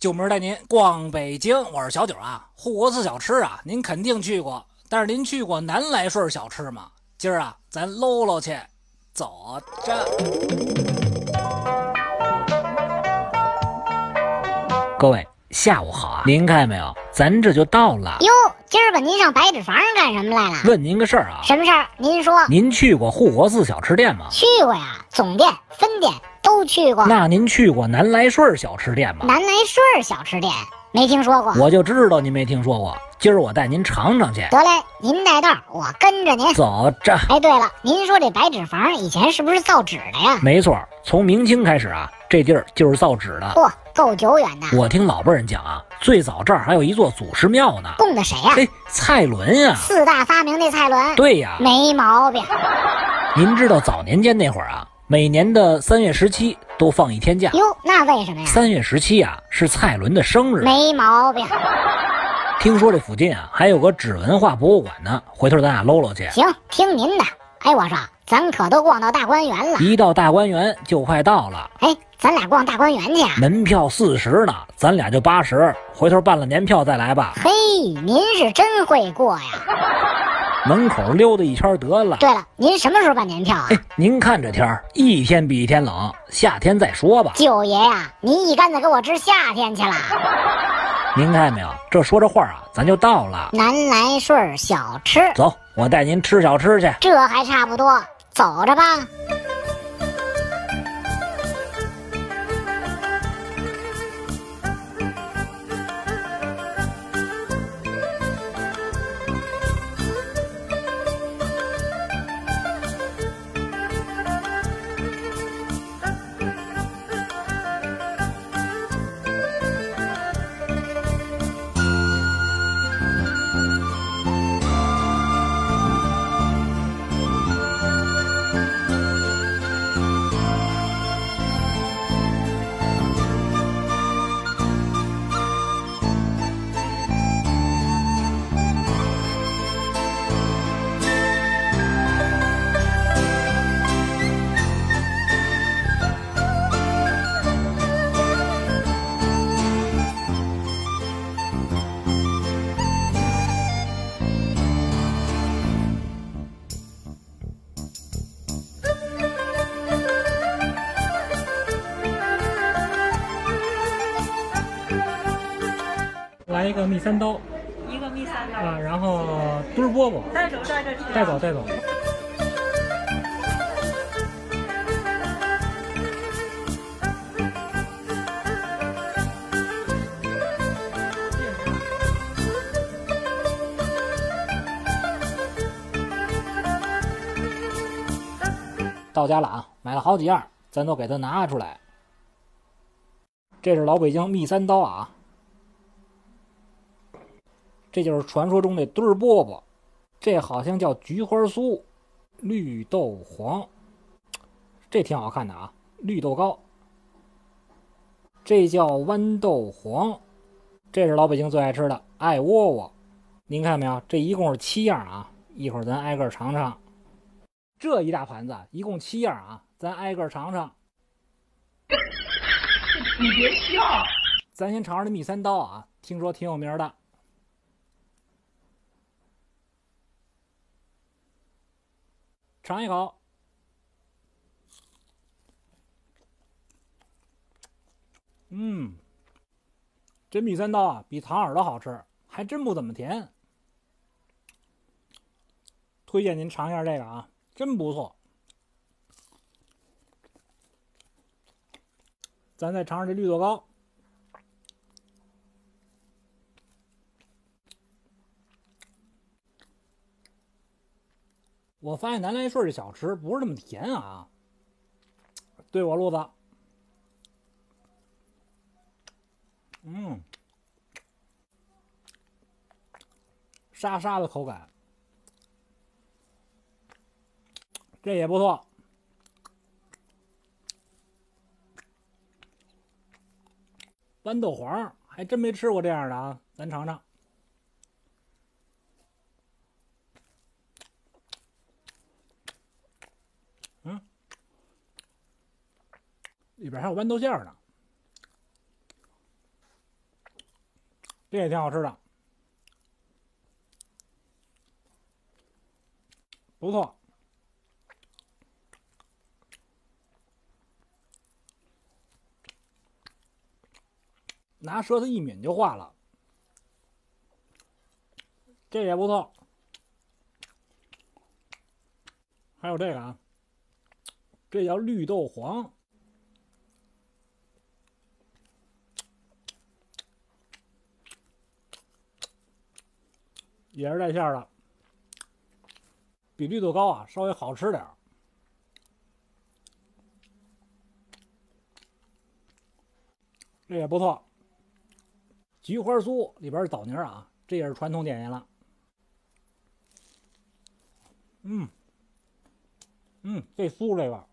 九门带您逛北京，我是小九啊。护国寺小吃啊，您肯定去过，但是您去过南来顺小吃吗？今儿啊，咱搂搂去，走着。各位，下午好啊！您看见没有，咱这就到了。哟，今儿个您上白纸坊干什么来了？问您个事儿啊，什么事儿？您说。您去过护国寺小吃店吗？去过呀，总店、分店都去过。那您去过南来顺小吃店吗？南来顺小吃店没听说过。我就知道您没听说过。今儿我带您尝尝去。得嘞，您带道，我跟着您。走着。哎，对了，您说这白纸坊以前是不是造纸的呀？没错，从明清开始啊，这地儿就是造纸的。嚯，够久远的。我听老辈人讲啊，最早这儿还有一座祖师庙呢。供的谁呀？嘿，蔡伦呀。四大发明那蔡伦。对呀，没毛病。您知道早年间那会儿啊，每年的三月十七都放一天假。哟，那为什么呀？三月十七啊，是蔡伦的生日。没毛病。听说这附近啊还有个纸文化博物馆呢，回头咱俩搂搂去。行，听您的。哎，我说，咱可都逛到大观园了。一到大观园就快到了。哎，咱俩逛大观园去啊？门票四十呢，咱俩就八十。回头办了年票再来吧。嘿，您是真会过呀！门口溜达一圈得了。对了，您什么时候办年票啊？哎，您看这天儿，一天比一天冷，夏天再说吧。九爷呀，您一竿子给我支夏天去了。您看见没有？这说着话啊，咱就到了南来顺小吃。走，我带您吃小吃去。这还差不多，走着吧。一个蜜三刀，一个蜜三刀啊，然后墩儿饽饽，带走带着吃，带走带走。到家了啊，买了好几样，咱都给它拿出来。这是老北京蜜三刀啊。这就是传说中的墩儿饽饽，这好像叫菊花酥，绿豆黄，这挺好看的啊。绿豆糕，这叫豌豆黄，这是老北京最爱吃的爱窝窝。您看没有？这一共是七样啊，一会儿咱挨个尝尝。这一大盘子一共七样啊，咱挨个尝尝。你别笑。咱先尝尝这蜜三刀啊，听说挺有名的。尝一口，嗯，这蜜三刀啊，比糖耳朵好吃，还真不怎么甜。推荐您尝一下这个啊，真不错。咱再尝尝这绿豆糕，我发现南来顺这小吃不是那么甜啊，对我路子。嗯，沙沙的口感，这也不错。豌豆黄还真没吃过这样的啊，咱尝尝。嗯，里边还有豌豆馅儿呢。这也挺好吃的，不错。拿舌头一抿就化了，这也不错。还有这个啊，这叫绿豆黄，也是带馅儿的，比绿豆糕啊稍微好吃点儿。这也不错。菊花酥里边是枣泥啊，这也是传统点心了。嗯，嗯，这酥这个，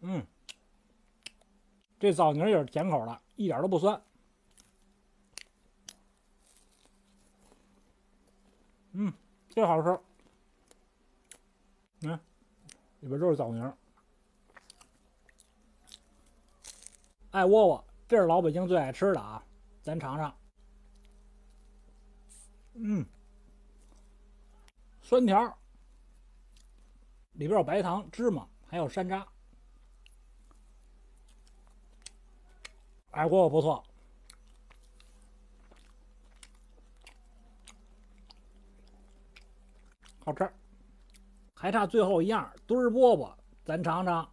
嗯，这枣泥也是甜口的，一点都不酸。嗯，这好吃。你看，里边都是枣泥。爱窝窝。这是老北京最爱吃的啊，咱尝尝。嗯，酸条，里边有白糖、芝麻，还有山楂。爱窝窝不错，好吃。还差最后一样墩儿饽饽，咱尝尝。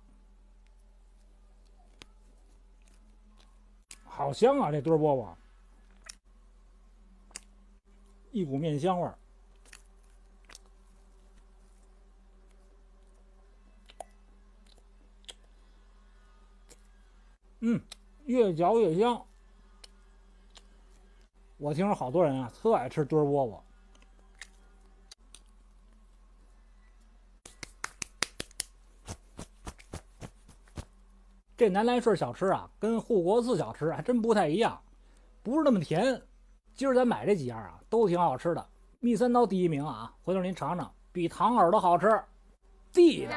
好香啊！这墩儿饽饽，一股面香味儿。嗯，越嚼越香。我听说好多人啊，特爱吃墩儿饽饽。这南来顺小吃啊，跟护国寺小吃还真不太一样，不是那么甜。今儿咱买这几样啊，都挺好吃的。蜜三刀第一名啊，回头您尝尝，比糖耳朵好吃，地道。